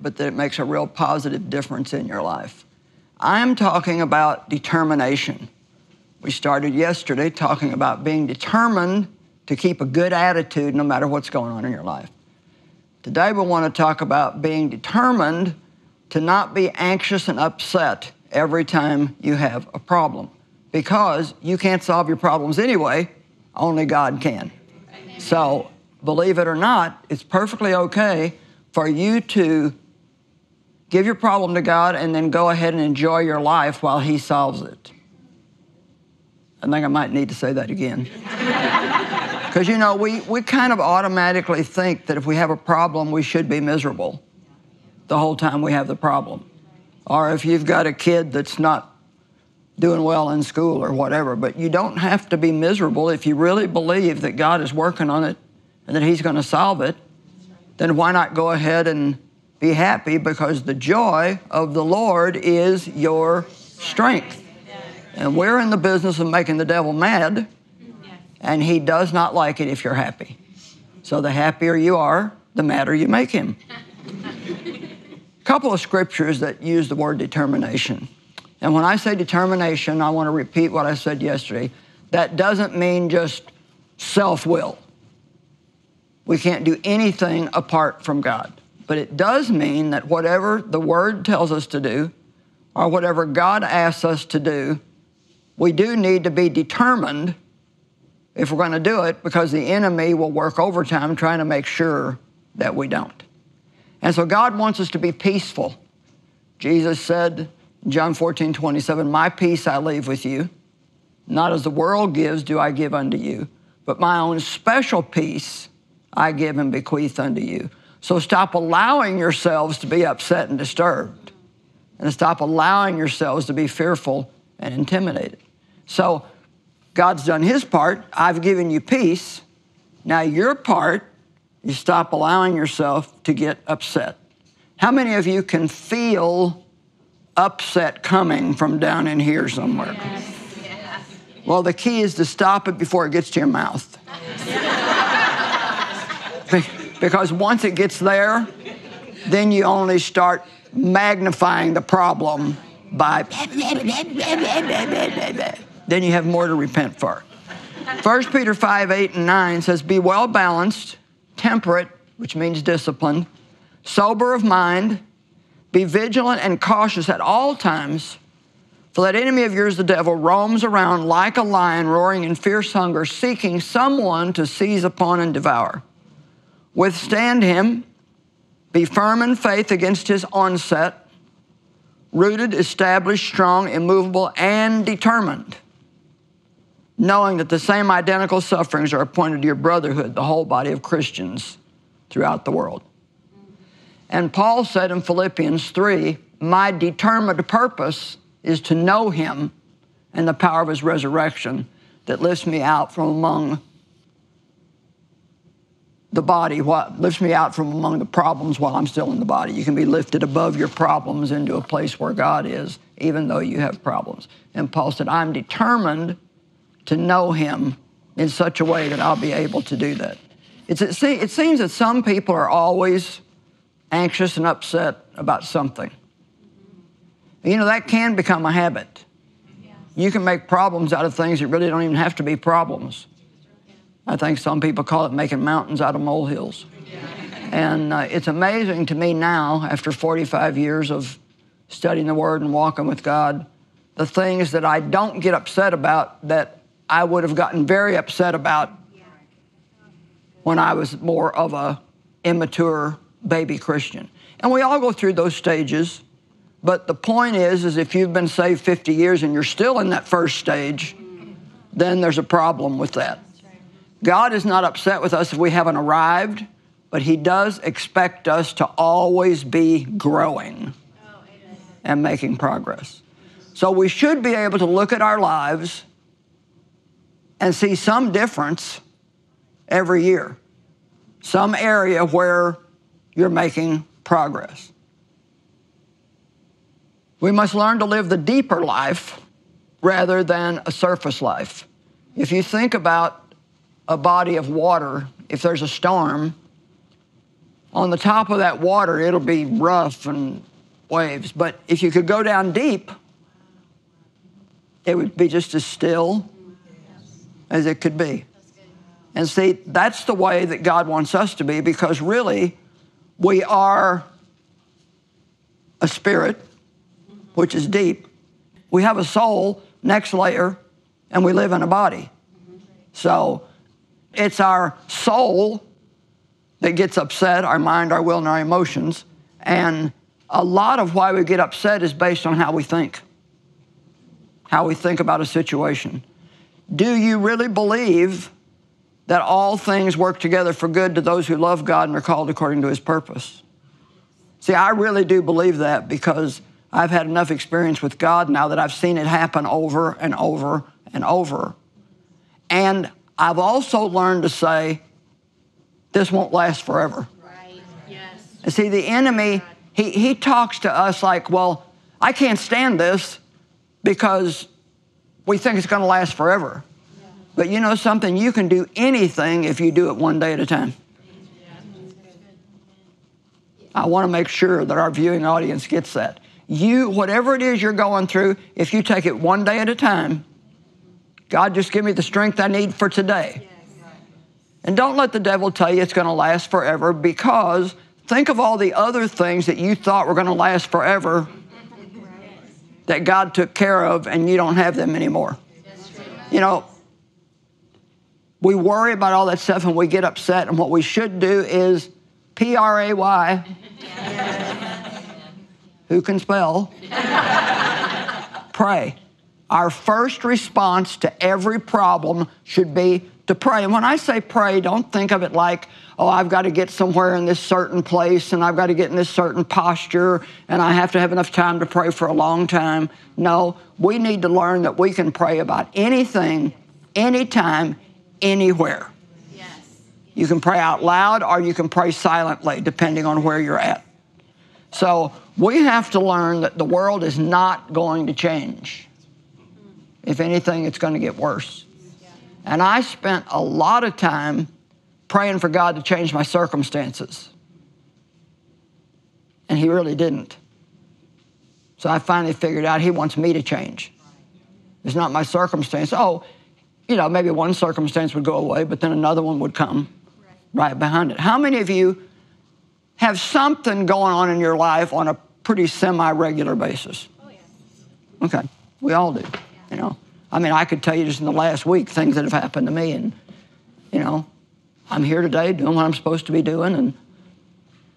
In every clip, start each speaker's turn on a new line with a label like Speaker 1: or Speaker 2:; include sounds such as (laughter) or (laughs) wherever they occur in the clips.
Speaker 1: but that it makes a real positive difference in your life. I'm talking about determination. We started yesterday talking about being determined to keep a good attitude no matter what's going on in your life. Today we want to talk about being determined to not be anxious and upset every time you have a problem because you can't solve your problems anyway, only God can. So, believe it or not, it's perfectly okay for you to give your problem to God and then go ahead and enjoy your life while He solves it. I think I might need to say that again. (laughs) Because, you know, we, we kind of automatically think that if we have a problem, we should be miserable the whole time we have the problem. Or if you've got a kid that's not doing well in school or whatever, but you don't have to be miserable if you really believe that God is working on it and that He's going to solve it, then why not go ahead and be happy because the joy of the Lord is your strength. And we're in the business of making the devil mad, and he does not like it if you're happy. So the happier you are, the madder you make him. A (laughs) couple of scriptures that use the word determination. And when I say determination, I want to repeat what I said yesterday. That doesn't mean just self will. We can't do anything apart from God. But it does mean that whatever the Word tells us to do, or whatever God asks us to do, we do need to be determined if we're going to do it because the enemy will work overtime trying to make sure that we don't. And so God wants us to be peaceful. Jesus said, John 14, 27, My peace I leave with you. Not as the world gives, do I give unto you, but my own special peace I give and bequeath unto you. So stop allowing yourselves to be upset and disturbed, and stop allowing yourselves to be fearful and intimidated. So God's done his part. I've given you peace. Now your part is stop allowing yourself to get upset. How many of you can feel upset coming from down in here somewhere? Yes. Well, the key is to stop it before it gets to your mouth. (laughs) because once it gets there, then you only start magnifying the problem by (laughs) then you have more to repent for. 1 Peter 5 8 and 9 says, Be well balanced, temperate, which means disciplined, sober of mind, be vigilant and cautious at all times. For that enemy of yours, the devil, roams around like a lion, roaring in fierce hunger, seeking someone to seize upon and devour. Withstand him, be firm in faith against his onset, rooted, established, strong, immovable, and determined knowing that the same identical sufferings are appointed to your brotherhood, the whole body of Christians throughout the world. And Paul said in Philippians 3 My determined purpose is to know him and the power of his resurrection that lifts me out from among the body, what lifts me out from among the problems while I'm still in the body. You can be lifted above your problems into a place where God is, even though you have problems. And Paul said, I'm determined to know Him in such a way that I'll be able to do that. It's, it, it seems that some people are always anxious and upset about something. You know, that can become a habit. You can make problems out of things that really don't even have to be problems. I think some people call it making mountains out of molehills. And uh, it's amazing to me now, after 45 years of studying the Word and walking with God, the things that I don't get upset about that I would have gotten very upset about when I was more of a immature baby Christian. And we all go through those stages, but the point is is if you've been saved 50 years and you're still in that first stage, then there's a problem with that. God is not upset with us if we haven't arrived, but he does expect us to always be growing and making progress. So we should be able to look at our lives and see some difference every year, some area where you're making progress. We must learn to live the deeper life rather than a surface life. If you think about a body of water, if there's a storm, On the top of that water, it'll be rough and waves. But if you could go down deep, it would be just as still as it could be. And see, that's the way that God wants us to be because really, we are a spirit, which is deep. We have a soul, next layer, and we live in a body. So it's our soul that gets upset, our mind, our will, and our emotions. And a lot of why we get upset is based on how we think, how we think about a situation. Do you really believe that all things work together for good to those who love God and are called according to his purpose? See, I really do believe that because I've had enough experience with God now that I've seen it happen over and over and over. And I've also learned to say, this won't last forever.
Speaker 2: Right. Yes.
Speaker 1: And see, the enemy, he, he talks to us like, well, I can't stand this because we think it's going to last forever. But you know something? You can do anything if you do it one day at a time. I want to make sure that our viewing audience gets that. You, whatever it is you're going through, if you take it one day at a time, God, just give me the strength I need for today. And don't let the devil tell you it's going to last forever because think of all the other things that you thought were going to last forever that God took care of and you don't have them anymore. You know, we worry about all that stuff and we get upset, and what we should do is P R A Y. (laughs) Who can spell? (laughs) pray. Our first response to every problem should be to pray. And when I say pray, don't think of it like, oh, I've got to get somewhere in this certain place and I've got to get in this certain posture and I have to have enough time to pray for a long time. No, we need to learn that we can pray about anything, anytime, anywhere.
Speaker 2: Yes.
Speaker 1: You can pray out loud or you can pray silently, depending on where you're at. So we have to learn that the world is not going to change. If anything, it's going to get worse. And I spent a lot of time praying for God to change my circumstances. And He really didn't. So I finally figured out He wants me to change. It's not my circumstance. Oh, you know, maybe one circumstance would go away, but then another one would come right behind it. How many of you have something going on in your life on a pretty semi regular basis? Oh, okay, we all do, know. I mean, I could tell you just in the last week things that have happened to me, and, you know, I'm here today doing what I'm supposed to be doing, and,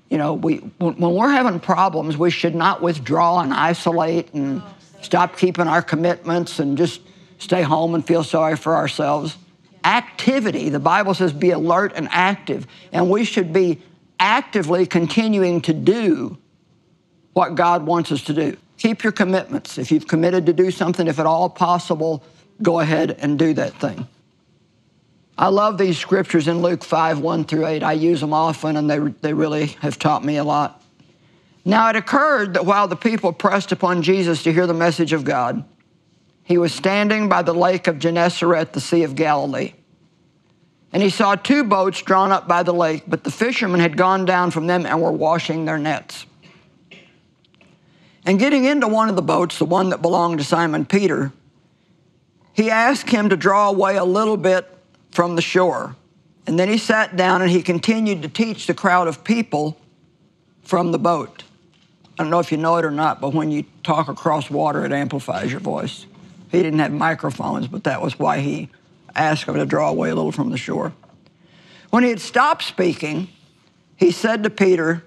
Speaker 1: you know, we, when, when we're having problems, we should not withdraw and isolate and oh, stop keeping our commitments and just stay home and feel sorry for ourselves. Activity, the Bible says, be alert and active, and we should be actively continuing to do what God wants us to do. Keep your commitments. If you've committed to do something, if at all possible, go ahead and do that thing. I love these scriptures in Luke 5 1 through 8. I use them often, and they, they really have taught me a lot. Now it occurred that while the people pressed upon Jesus to hear the message of God, he was standing by the lake of Gennesaret, the Sea of Galilee. And he saw two boats drawn up by the lake, but the fishermen had gone down from them and were washing their nets. And getting into one of the boats, the one that belonged to Simon Peter, he asked him to draw away a little bit from the shore. And then he sat down and he continued to teach the crowd of people from the boat. I don't know if you know it or not, but when you talk across water, it amplifies your voice. He didn't have microphones, but that was why he asked him to draw away a little from the shore. When he had stopped speaking, he said to Peter,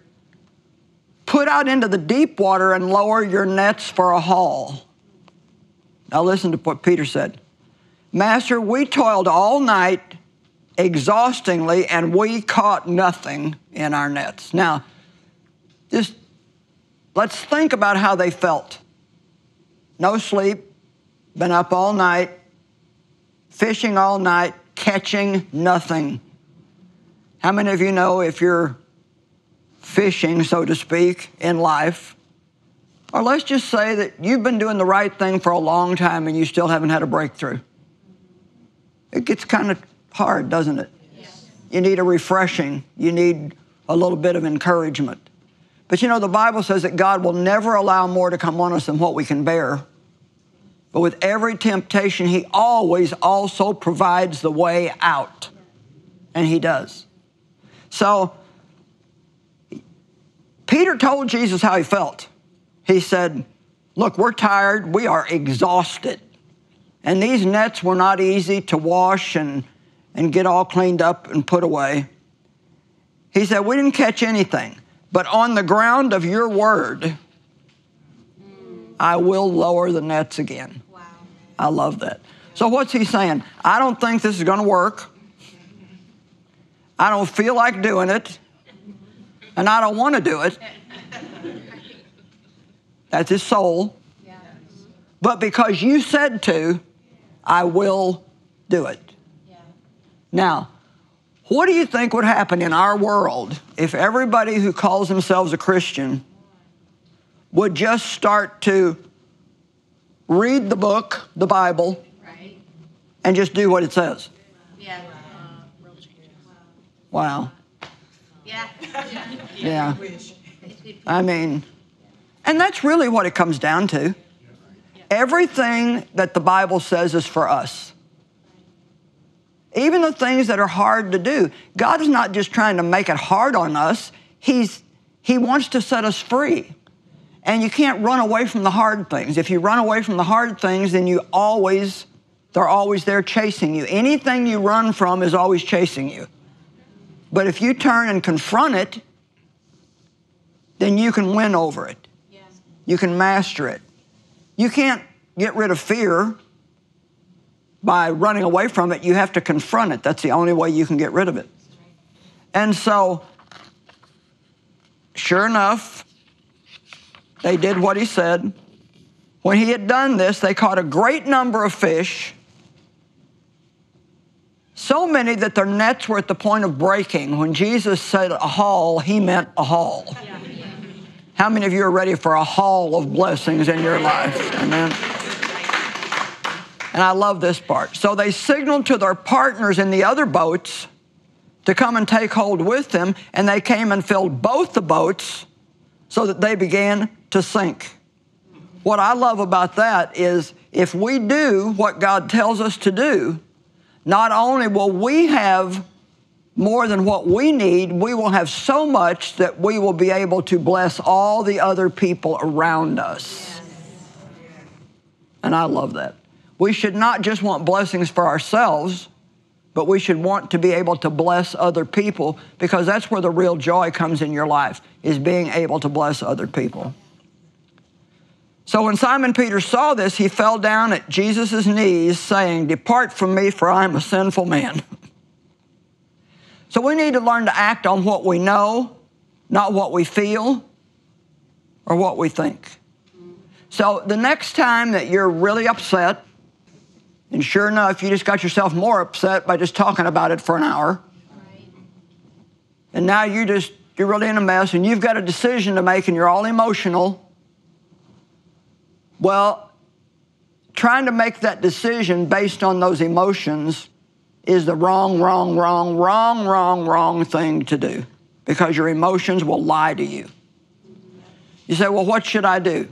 Speaker 1: Put out into the deep water and lower your nets for a haul. Now, listen to what Peter said Master, we toiled all night exhaustingly and we caught nothing in our nets. Now, just let's think about how they felt. No sleep, been up all night, fishing all night, catching nothing. How many of you know if you're fishing, so to speak, in life, or let's just say that you've been doing the right thing for a long time and you still haven't had a breakthrough? It gets kind of hard, doesn't it?
Speaker 2: Yes.
Speaker 1: You need a refreshing. You need a little bit of encouragement. But you know, the Bible says that God will never allow more to come on us than what we can bear. But with every temptation, He always also provides the way out. And He does. So, Peter told Jesus how he felt. He said, Look, we're tired, we are exhausted. And these nets were not easy to wash and, and get all cleaned up and put away. He said, We didn't catch anything, but on the ground of your word, I will lower the nets again. Wow. I love that. So, what's he saying? I don't think this is going to work. I don't feel like doing it, and I don't want to do it. That's his soul. But because you said to, I will do it. Now, what do you think would happen in our world if everybody who calls themselves a Christian would just start to read the book, the Bible, and just do what it says?
Speaker 2: Yeah.
Speaker 1: Wow.
Speaker 2: Yeah.
Speaker 1: Yeah. I mean, and that's really what it comes down to. Everything that the Bible says is for us. Even the things that are hard to do. God is not just trying to make it hard on us, He's, He wants to set us free. And you can't run away from the hard things. If you run away from the hard things, then you always, they're always there chasing you. Anything you run from is always chasing you. But if you turn and confront it, then you can win over it. Yes. You can master it. You can't get rid of fear by running away from it. You have to confront it. That's the only way you can get rid of it. And so, sure enough, they did what he said. When he had done this, they caught a great number of fish, so many that their nets were at the point of breaking. When Jesus said a haul, he meant a haul. How many of you are ready for a haul of blessings in your life? Amen. And I love this part. So they signaled to their partners in the other boats to come and take hold with them, and they came and filled both the boats so that they began to sink. What I love about that is if we do what God tells us to do, not only will we have more than what we need, we will have so much that we will be able to bless all the other people around us. And I love that. We should not just want blessings for ourselves, but we should want to be able to bless other people because that's where the real joy comes in your life, is being able to bless other people. So when Simon Peter saw this, he fell down at Jesus' knees, saying, Depart from me, for I am a sinful man. (laughs) So we need to learn to act on what we know, not what we feel or what we think. So the next time that you're really upset, and sure enough, you just got yourself more upset by just talking about it for an hour. And now you're just you're really in a mess and you've got a decision to make and you're all emotional. Well, trying to make that decision based on those emotions is the wrong, wrong, wrong, wrong, wrong, wrong thing to do because your emotions will lie to you. You say, well, what should I do?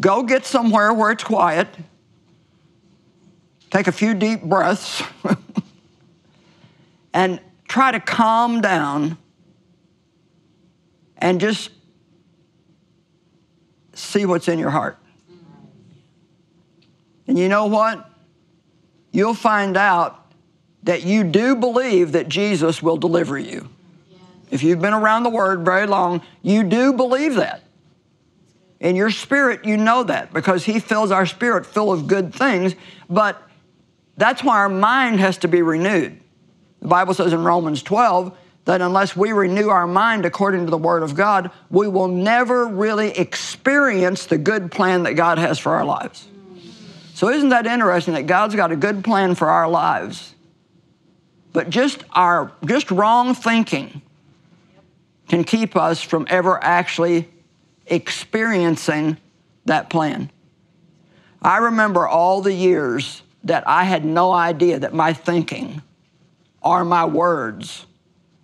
Speaker 1: Go get somewhere where it's quiet, take a few deep breaths, (laughs) and try to calm down and just see what's in your heart. And you know what? You'll find out that you do believe that Jesus will deliver you. If you've been around the Word very long, you do believe that. In your spirit, you know that because He fills our spirit full of good things, but that's why our mind has to be renewed. The Bible says in Romans 12 that unless we renew our mind according to the Word of God, we will never really experience the good plan that God has for our lives. So, isn't that interesting that God's got a good plan for our lives? But just our just wrong thinking can keep us from ever actually experiencing that plan. I remember all the years that I had no idea that my thinking or my words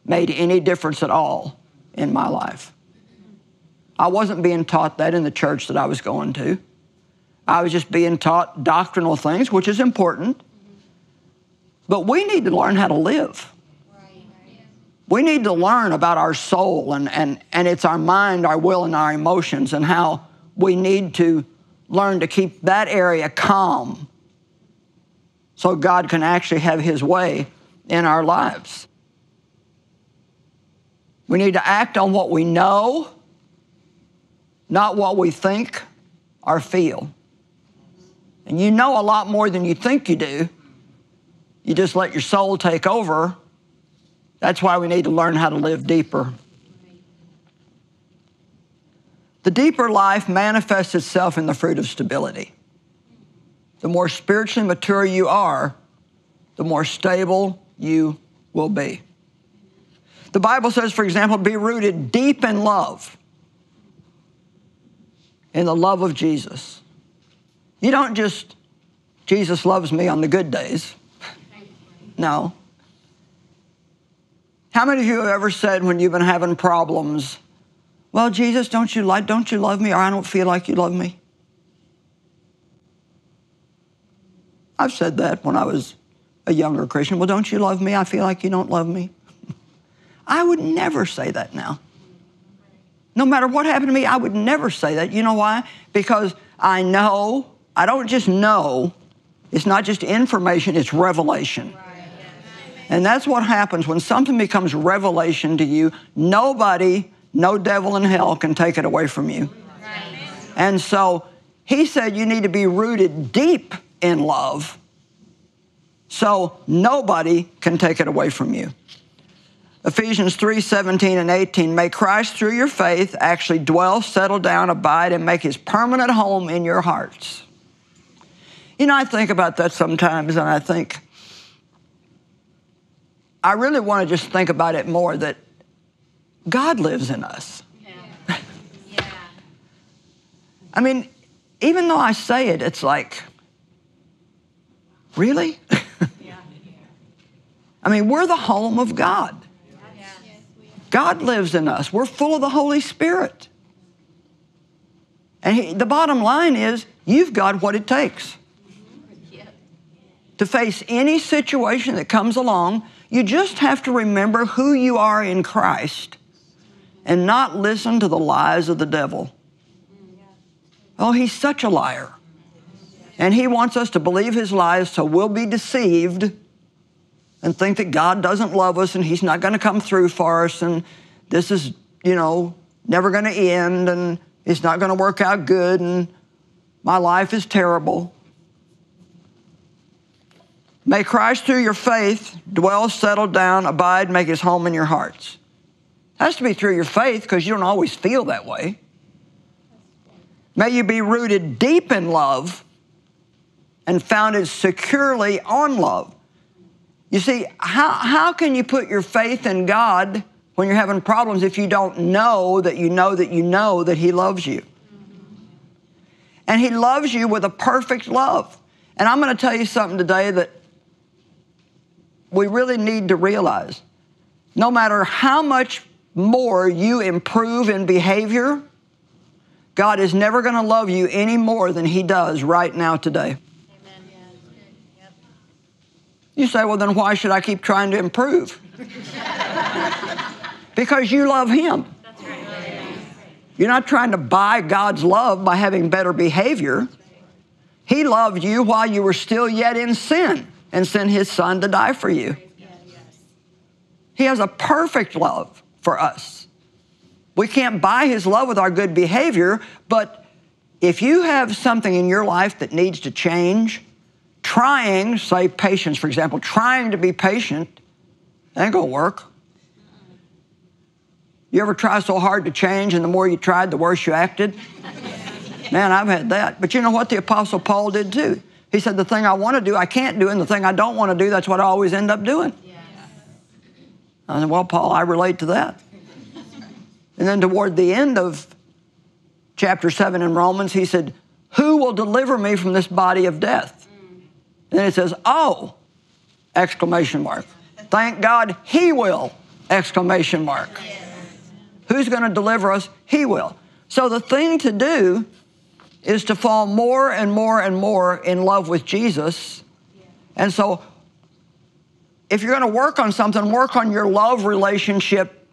Speaker 1: made any difference at all in my life. I wasn't being taught that in the church that I was going to. I was just being taught doctrinal things, which is important. But we need to learn how to live. We need to learn about our soul, and, and, and it's our mind, our will, and our emotions, and how we need to learn to keep that area calm so God can actually have His way in our lives. We need to act on what we know, not what we think or feel. And you know a lot more than you think you do. You just let your soul take over. That's why we need to learn how to live deeper. The deeper life manifests itself in the fruit of stability. The more spiritually mature you are, the more stable you will be. The Bible says, for example, be rooted deep in love, in the love of Jesus. You don't just, Jesus loves me on the good days. No. How many of you have ever said when you've been having problems, well, Jesus, don't you like, don't you love me, or I don't feel like you love me? I've said that when I was a younger Christian. Well, don't you love me? I feel like you don't love me. (laughs) I would never say that now. No matter what happened to me, I would never say that. You know why? Because I know, I don't just know, it's not just information, it's revelation. And that's what happens when something becomes revelation to you. Nobody, no devil in hell can take it away from you. And so he said you need to be rooted deep in love so nobody can take it away from you. Ephesians 3 17 and 18. May Christ, through your faith, actually dwell, settle down, abide, and make his permanent home in your hearts. You know, I think about that sometimes, and I think, I really want to just think about it more that God lives in us.
Speaker 2: Yeah. yeah.
Speaker 1: I mean, even though I say it, it's like, really?
Speaker 2: Yeah. (laughs)
Speaker 1: I mean, we're the home of God. God lives in us. We're full of the Holy Spirit. And he, the bottom line is, you've got what it takes to face any situation that comes along. You just have to remember who you are in Christ and not listen to the lies of the devil. Oh, he's such a liar. And he wants us to believe his lies so we'll be deceived and think that God doesn't love us and he's not going to come through for us and this is, you know, never going to end and it's not going to work out good and my life is terrible. May Christ, through your faith, dwell, settle down, abide, make his home in your hearts. It has to be through your faith because you don't always feel that way. May you be rooted deep in love and founded securely on love. You see, how, how can you put your faith in God when you're having problems if you don't know that you know that you know that He loves you? And He loves you with a perfect love. And I'm going to tell you something today that we really need to realize. No matter how much more you improve in behavior, God is never going to love you any more than He does right now today. You say, well, then why should I keep trying to improve? (laughs) because you love Him. You're not trying to buy God's love by having better behavior. He loved you while you were still yet in sin and sent His Son to die for you. He has a perfect love for us. We can't buy His love with our good behavior, but if you have something in your life that needs to change, trying, say patience, for example, trying to be patient, ain't gonna work. You ever try so hard to change, and the more you tried, the worse you acted? Man, I've had that. But you know what the Apostle Paul did too? He said, The thing I want to do, I can't do, and the thing I don't want to do, that's what I always end up doing.
Speaker 2: Yes.
Speaker 1: I said, Well, Paul, I relate to that. And then toward the end of chapter 7 in Romans, he said, Who will deliver me from this body of death? And then it says, Oh, exclamation mark. Thank God he will Exclamation mark. Who's going to deliver us? He will. So the thing to do is to fall more and more and more in love with Jesus. And so if you're going to work on something, work on your love relationship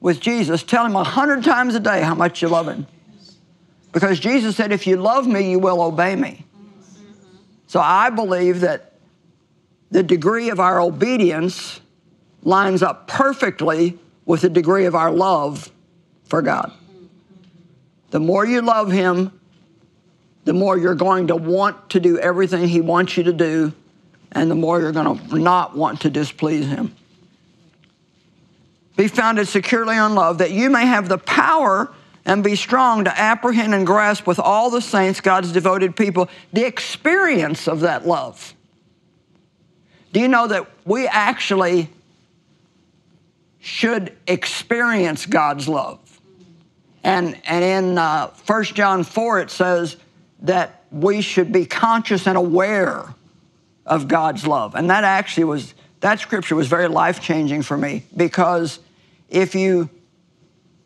Speaker 1: with Jesus. Tell him a hundred times a day how much you love him. Because Jesus said, if you love me, you will obey me. So I believe that the degree of our obedience lines up perfectly with the degree of our love for God. The more you love Him, the more you're going to want to do everything He wants you to do, and the more you're going to not want to displease Him. Be founded securely on love, that you may have the power and be strong to apprehend and grasp with all the saints, God's devoted people, the experience of that love. Do you know that we actually should experience God's love? And, and in uh, 1 John 4, it says that we should be conscious and aware of God's love. And that actually was, that scripture was very life changing for me because if you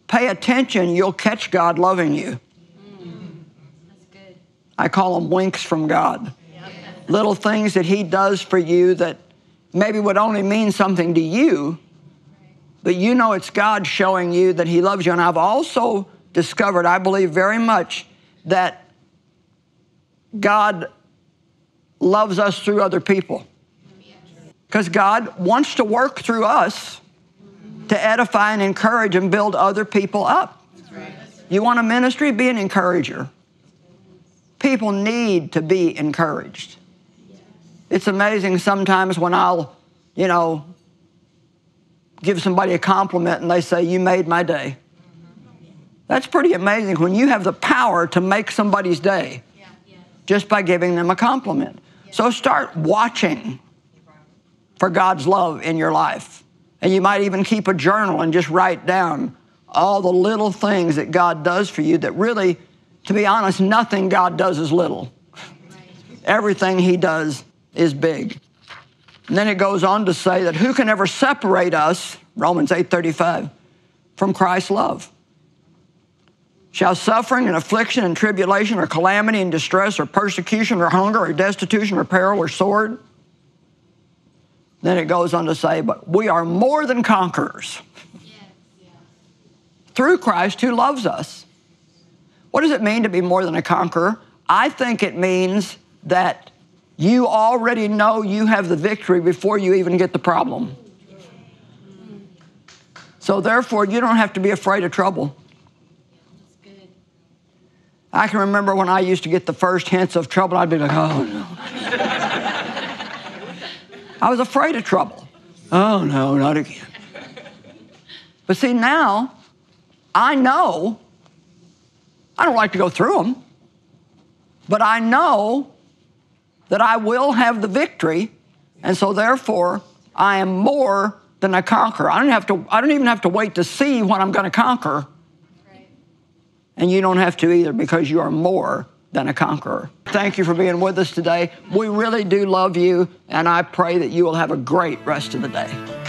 Speaker 1: pay attention, you'll catch God loving you. Mm.
Speaker 2: That's good.
Speaker 1: I call them winks from God. Little things that He does for you that maybe would only mean something to you, but you know it's God showing you that He loves you. And I've also discovered, I believe very much, that God loves us through other people. Because God wants to work through us to edify and encourage and build other people up. You want a ministry? Be an encourager. People need to be encouraged. It's amazing sometimes when I'll, you know, give somebody a compliment and they say, You made my day. That's pretty amazing when you have the power to make somebody's day. Just by giving them a compliment. So start watching for God's love in your life. And you might even keep a journal and just write down all the little things that God does for you that really, to be honest, nothing God does is little. Everything He does is big. And then it goes on to say that who can ever separate us, Romans 8:35, from Christ's love? Shall suffering and affliction and tribulation or calamity and distress or persecution or hunger or destitution or peril or sword? Then it goes on to say, but we are more than conquerors
Speaker 2: Yes,
Speaker 1: through Christ who loves us. What does it mean to be more than a conqueror? I think it means that you already know you have the victory before you even get the problem. So therefore, you don't have to be afraid of trouble. I can remember when I used to get the first hints of trouble, I'd be like, oh no. I was afraid of trouble. Oh no, not again. But see, now I know I don't like to go through them, but I know that I will have the victory, and so therefore I am more than a conqueror. I don't have to. I don't even have to wait to see what I'm going to conquer. And you don't have to either because you are more than a conqueror. Thank you for being with us today. We really do love you, and I pray that you will have a great rest of the day.